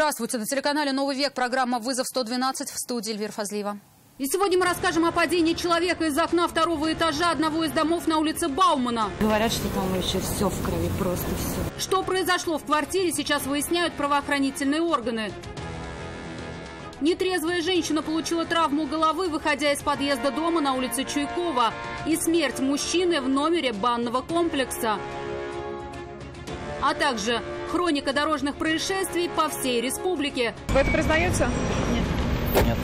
Здравствуйте. На телеканале «Новый век» программа «Вызов 112» в студии Эльвира Фазлиева. И сегодня мы расскажем о падении человека из окна второго этажа одного из домов на улице Баумана. Говорят, что там вообще все в крови, просто все. Что произошло в квартире, сейчас выясняют правоохранительные органы. Нетрезвая женщина получила травму головы, выходя из подъезда дома на улице Чуйкова. И смерть мужчины в номере банного комплекса. А также хроника дорожных происшествий по всей республике. Вы это признаете? Нет. Нет.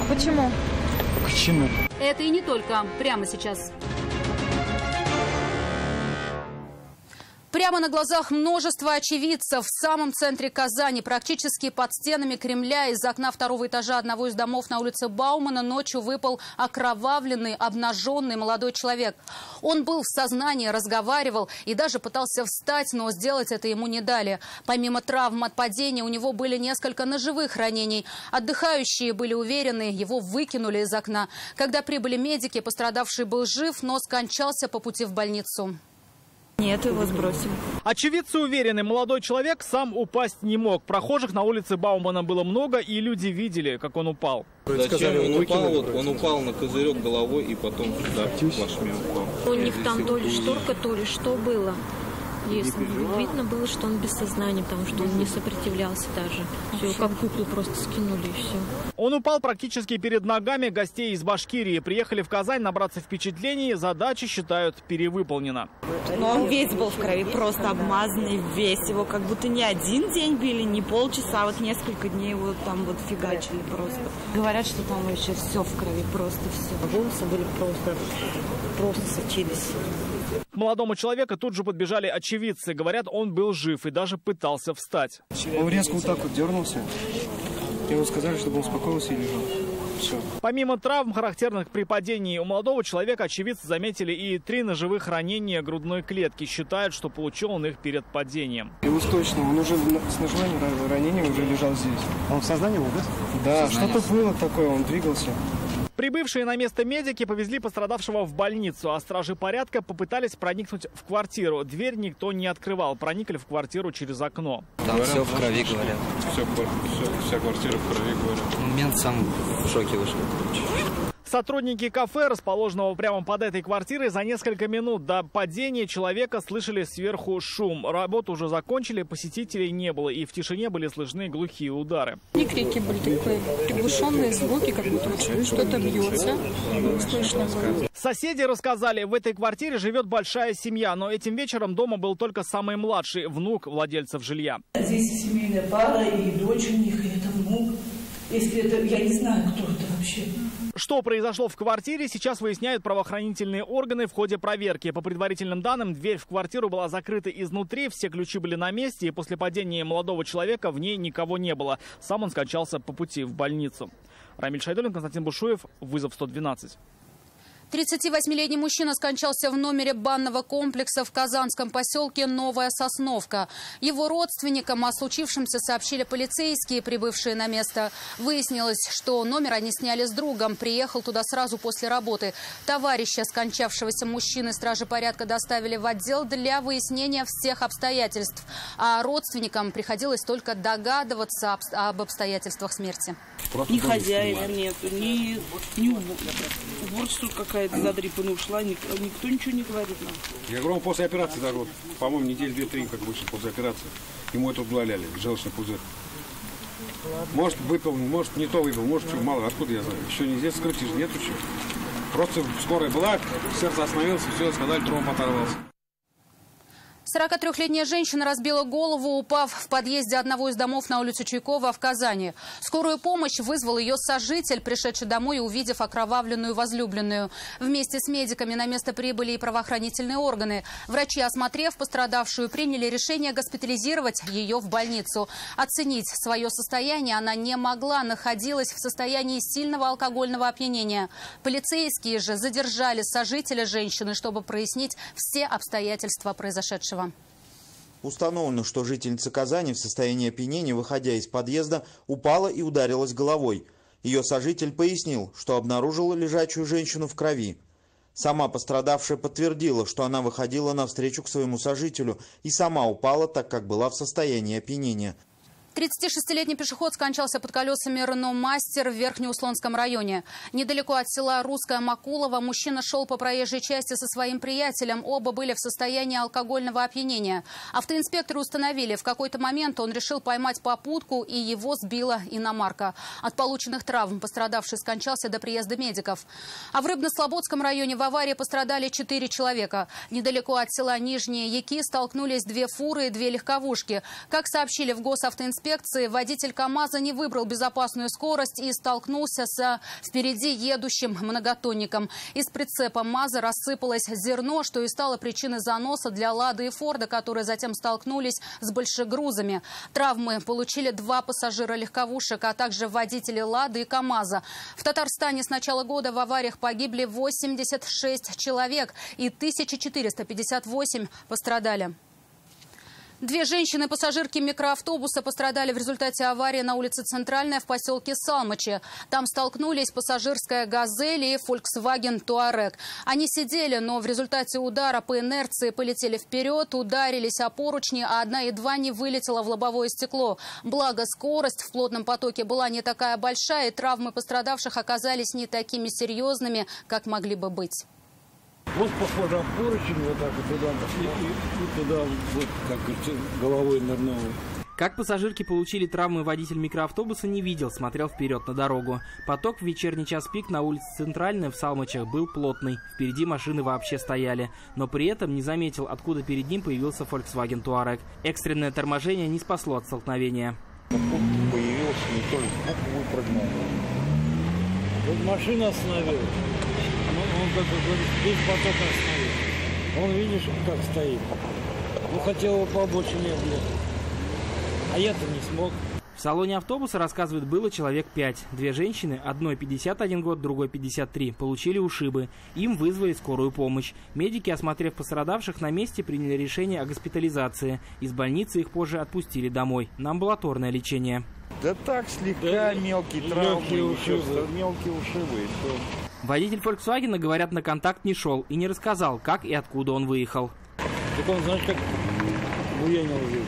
А почему? Почему? Это и не только. Прямо сейчас. Прямо на глазах множества очевидцев в самом центре Казани, практически под стенами Кремля, из окна второго этажа одного из домов на улице Баумана ночью выпал окровавленный, обнаженный молодой человек. Он был в сознании, разговаривал и даже пытался встать, но сделать это ему не дали. Помимо травм от падения, у него были несколько ножевых ранений. Отдыхающие были уверены, его выкинули из окна. Когда прибыли медики, пострадавший был жив, но скончался по пути в больницу. Нет, его сбросили. Очевидцы уверены, молодой человек сам упасть не мог. Прохожих на улице Баумана было много, и люди видели, как он упал. Зачем он упал? Вот, он упал на козырек головой и потом туда плашмя упал. У них там то ли шторка, то ли что было. Если видно было, что он без сознания, потому что он не сопротивлялся даже. Все, как куклу просто скинули и все. Он упал практически перед ногами гостей из Башкирии. Приехали в Казань набраться впечатлений. Задача, считают, перевыполнена. Но он весь был в крови, просто обмазанный весь. Его как будто не один день били, не полчаса, а вот несколько дней его там вот фигачили просто. Говорят, что там вообще все в крови, просто все. Волосы были просто, просто сочились. Молодому человеку тут же подбежали очевидцы. Говорят, он был жив и даже пытался встать. Он резко вот так вот дернулся. Ему сказали, чтобы он успокоился и лежал. Все. Помимо травм, характерных при падении, у молодого человека очевидцы заметили и три ножевых ранения грудной клетки. Считают, что получил он их перед падением. И уж точно, он уже с ножевым ранением уже лежал здесь. Он в сознании был, да? Да, что-то было такое, он двигался. Прибывшие на место медики повезли пострадавшего в больницу, а стражи порядка попытались проникнуть в квартиру. Дверь никто не открывал, проникли в квартиру через окно. Там говорят, все в крови, говорят. Все, все, вся квартира в крови, говорят. Мент сам в шоке вышел. Сотрудники кафе, расположенного прямо под этой квартирой, за несколько минут до падения человека слышали сверху шум. Работу уже закончили, посетителей не было, и в тишине были слышны глухие удары. И крики были такие приглушенные звуки, как будто что-то бьется. Слышно было. Соседи рассказали, в этой квартире живет большая семья, но этим вечером дома был только самый младший, внук владельцев жилья. Здесь семейная пара, и дочь у них, и это внук. Если это, я не знаю, кто это вообще. Что произошло в квартире, сейчас выясняют правоохранительные органы в ходе проверки. По предварительным данным, дверь в квартиру была закрыта изнутри, все ключи были на месте, и после падения молодого человека в ней никого не было. Сам он скончался по пути в больницу. Рамиль Шайдулин, Константин Бушуев, вызов 112. 38-летний мужчина скончался в номере банного комплекса в казанском поселке Новая Сосновка. Его родственникам о случившемся сообщили полицейские, прибывшие на место. Выяснилось, что номер они сняли с другом. Приехал туда сразу после работы. Товарища скончавшегося мужчины стражи порядка доставили в отдел для выяснения всех обстоятельств. А родственникам приходилось только догадываться об обстоятельствах смерти. Ни хозяина нет, ни, ни уборщица какая какая-то задрипана ушла, никто, ничего не говорит нам. Я говорю, после операции даже, вот, по-моему, недели две-три, как вышел после операции, ему это удаляли, желчный пузырь. Может, выпил, может, не то выпил, может, что, мало, откуда я знаю. Еще не здесь скрыть, нет еще. Просто скорая была, сердце остановилось, все, сказали, тромб оторвался. 43-летняя женщина разбила голову, упав в подъезде одного из домов на улице Чуйкова в Казани. Скорую помощь вызвал ее сожитель, пришедший домой и увидев окровавленную возлюбленную. Вместе с медиками на место прибыли и правоохранительные органы. Врачи, осмотрев пострадавшую, приняли решение госпитализировать ее в больницу. Оценить свое состояние она не могла, находилась в состоянии сильного алкогольного опьянения. Полицейские же задержали сожителя женщины, чтобы прояснить все обстоятельства произошедшего. Установлено, что жительница Казани в состоянии опьянения, выходя из подъезда, упала и ударилась головой. Ее сожитель пояснил, что обнаружила лежачую женщину в крови. Сама пострадавшая подтвердила, что она выходила навстречу к своему сожителю и сама упала, так как была в состоянии опьянения. 36-летний пешеход скончался под колесами Рено Мастер в Верхнеуслонском районе. Недалеко от села Русская Макулова мужчина шел по проезжей части со своим приятелем. Оба были в состоянии алкогольного опьянения. Автоинспекторы установили, в какой-то момент он решил поймать попутку и его сбила иномарка. От полученных травм пострадавший скончался до приезда медиков. А в Рыбно-Слободском районе в аварии пострадали четыре человека. Недалеко от села Нижние Яки столкнулись две фуры и две легковушки. Как сообщили в госавтоинспекции, инспекции водитель КАМАЗа не выбрал безопасную скорость и столкнулся с впереди едущим многотонником. Из прицепа МАЗа рассыпалось зерно, что и стало причиной заноса для «Лады» и «Форда», которые затем столкнулись с большегрузами. Травмы получили два пассажира легковушек, а также водители «Лады» и КАМАЗа. В Татарстане с начала года в авариях погибли 86 человек и 1458 пострадали. Две женщины-пассажирки микроавтобуса пострадали в результате аварии на улице Центральная в поселке Салмачи. Там столкнулись пассажирская «Газель» и Volkswagen Touareg. Они сидели, но в результате удара по инерции полетели вперед, ударились о поручни, а одна едва не вылетела в лобовое стекло. Благо, скорость в плотном потоке была не такая большая, и травмы пострадавших оказались не такими серьезными, как могли бы быть. Вот похоже на поручень, вот так вот туда, и, и, и туда, вот, как головой нырнул. Как пассажирки получили травмы, водитель микроавтобуса не видел, смотрел вперед на дорогу. Поток в вечерний час пик на улице Центральной в Салмачах был плотный. Впереди машины вообще стояли. Но при этом не заметил, откуда перед ним появился Volkswagen Touareg. Экстренное торможение не спасло от столкновения. Появился не то ли выпрыгнул. Вот машина остановилась как бы говорит, весь поток остановил. Он, видишь, как стоит. Ну, хотел его по обочине объехать. А я-то не смог. В салоне автобуса, рассказывает, было человек пять. Две женщины, одной 51 год, другой 53, получили ушибы. Им вызвали скорую помощь. Медики, осмотрев пострадавших, на месте приняли решение о госпитализации. Из больницы их позже отпустили домой на амбулаторное лечение. Да так, слегка да, мелкие травмы, мелкие ушибы, мелкие ушибы и все. Водитель Volkswagen, говорят, на контакт не шел и не рассказал, как и откуда он выехал. Так он, знаешь, как буянил здесь.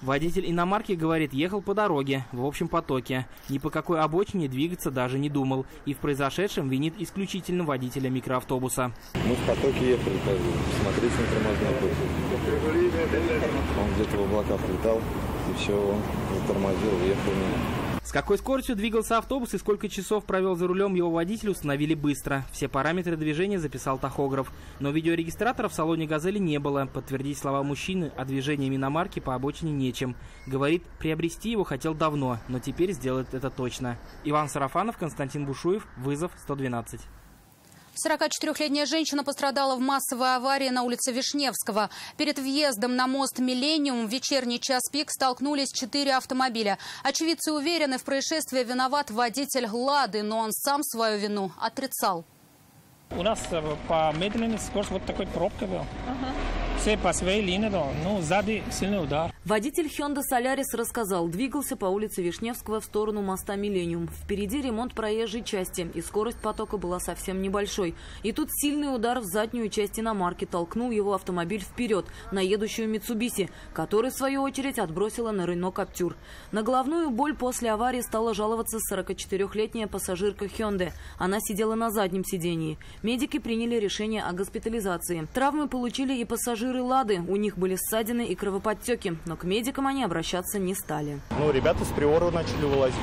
Водитель иномарки, говорит, ехал по дороге, в общем потоке. Ни по какой обочине двигаться даже не думал. И в произошедшем винит исключительно водителя микроавтобуса. Мы в потоке ехали, как бы, смотрите на тормозной путь. Он где-то в облаках летал, и все, он тормозил, ехал мимо. С какой скоростью двигался автобус и сколько часов провел за рулем его водитель установили быстро. Все параметры движения записал тахограф. Но видеорегистратора в салоне «Газели» не было. Подтвердить слова мужчины о движении миномарки по обочине нечем. Говорит, приобрести его хотел давно, но теперь сделает это точно. Иван Сарафанов, Константин Бушуев, вызов 112. 44-летняя женщина пострадала в массовой аварии на улице Вишневского. Перед въездом на мост «Миллениум» в вечерний час пик столкнулись четыре автомобиля. Очевидцы уверены, в происшествии виноват водитель «Лады», но он сам свою вину отрицал. У нас э, по медленной скорости вот такой пробка был. Ага все по своей линии, ну, сзади сильный удар. Водитель Hyundai Solaris рассказал, двигался по улице Вишневского в сторону моста Миллениум. Впереди ремонт проезжей части, и скорость потока была совсем небольшой. И тут сильный удар в заднюю часть иномарки толкнул его автомобиль вперед, на едущую Митсубиси, который, в свою очередь, отбросила на Рено Каптюр. На головную боль после аварии стала жаловаться 44-летняя пассажирка Hyundai. Она сидела на заднем сидении. Медики приняли решение о госпитализации. Травмы получили и пассажиры пассажиры «Лады». У них были ссадины и кровоподтеки, но к медикам они обращаться не стали. Ну, ребята с приора начали вылазить.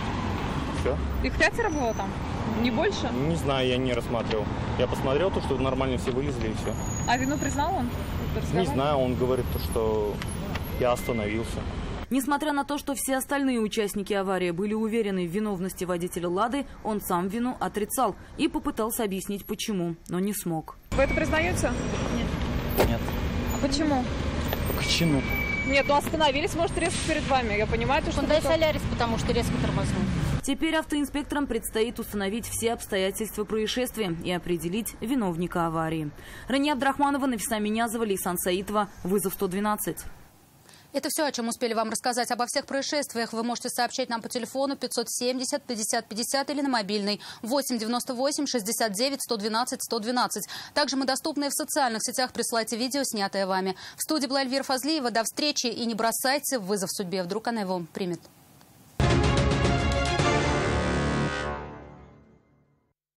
Все. Их пятеро было там? Не больше? Не знаю, я не рассматривал. Я посмотрел то, что нормально все вылезли и все. А вину признал он? Не знаю, он говорит то, что я остановился. Несмотря на то, что все остальные участники аварии были уверены в виновности водителя «Лады», он сам вину отрицал и попытался объяснить, почему, но не смог. Вы это признаете? Нет. Нет. Почему? По кочану. Нет, ну остановились, может, резко перед вами. Я понимаю, что... Hyundai Солярис, потому что резко тормознул. Теперь автоинспекторам предстоит установить все обстоятельства происшествия и определить виновника аварии. Рания Абдрахманова, Нафиса Минязова, Лейсан Саитова. Вызов 112. Это все, о чем успели вам рассказать. Обо всех происшествиях вы можете сообщать нам по телефону 570 50 50 или на мобильный 8 98 69 112 112. Также мы доступны в социальных сетях. Присылайте видео, снятое вами. В студии была Эльвира Фазлиева. До встречи и не бросайте вызов судьбе. Вдруг она его примет.